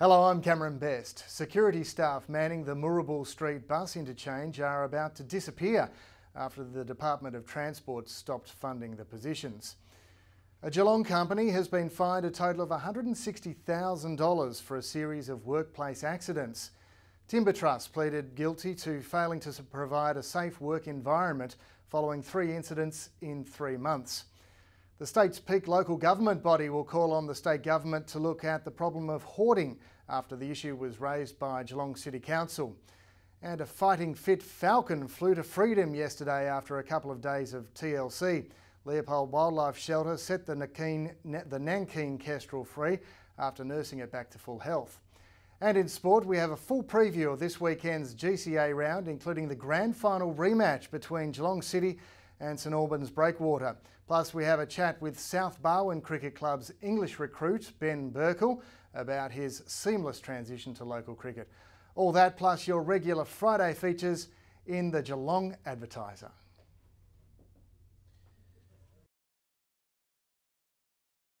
Hello, I'm Cameron Best. Security staff manning the Moorabool Street bus interchange are about to disappear after the Department of Transport stopped funding the positions. A Geelong company has been fined a total of $160,000 for a series of workplace accidents. Timber Trust pleaded guilty to failing to provide a safe work environment following three incidents in three months. The state's peak local government body will call on the state government to look at the problem of hoarding after the issue was raised by Geelong City Council. And a fighting fit falcon flew to freedom yesterday after a couple of days of TLC. Leopold Wildlife Shelter set the, Nakeen, the Nankeen kestrel free after nursing it back to full health. And in sport, we have a full preview of this weekend's GCA round, including the grand final rematch between Geelong City and St Albans Breakwater. Plus, we have a chat with South Barwon Cricket Club's English recruit, Ben Burkle, about his seamless transition to local cricket. All that plus your regular Friday features in the Geelong Advertiser.